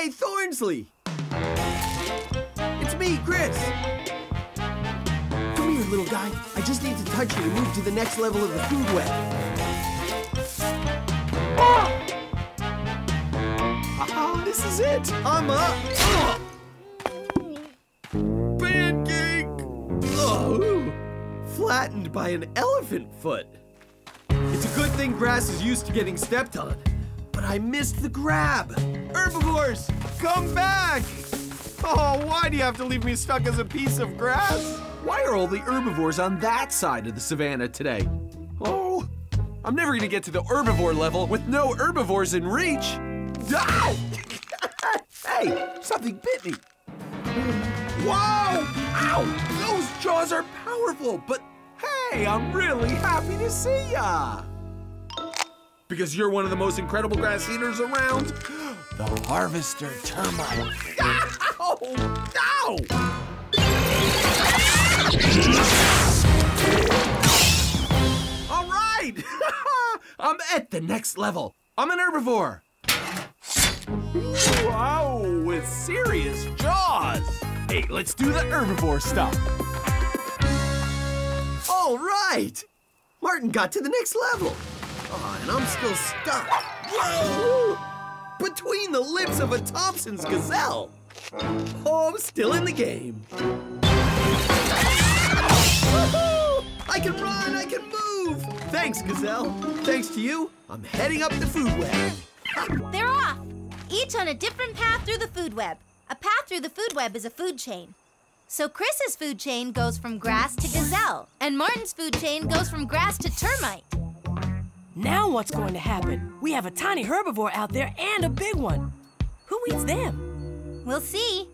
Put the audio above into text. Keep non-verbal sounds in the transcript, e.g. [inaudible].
Hey, Thornsley! It's me, Chris! Come here, little guy. I just need to touch you to move to the next level of the food web. Ah, this is it! I'm up! Pancake! Ooh. Flattened by an elephant foot. It's a good thing grass is used to getting stepped on. But I missed the grab. Herbivores, come back! Oh, why do you have to leave me stuck as a piece of grass? Why are all the herbivores on that side of the savannah today? Oh, I'm never gonna get to the herbivore level with no herbivores in reach. Ow! Ah! [laughs] hey, something bit me. Whoa! Ow! Those jaws are powerful, but hey, I'm really happy to see ya! Because you're one of the most incredible grass eaters around, the harvester termite. Ow! [laughs] Ow! All right! [laughs] I'm at the next level. I'm an herbivore. Wow, with serious jaws. Hey, let's do the herbivore stuff. All right. Martin got to the next level. Oh, and I'm still stuck. Whoa! Between the lips of a Thomson's gazelle. Oh, I'm still in the game. I can run, I can move. Thanks, gazelle. Thanks to you, I'm heading up the food web. They're off, each on a different path through the food web. A path through the food web is a food chain. So Chris's food chain goes from grass to gazelle, and Martin's food chain goes from grass to termite. Now what's going to happen? We have a tiny herbivore out there and a big one. Who eats them? We'll see.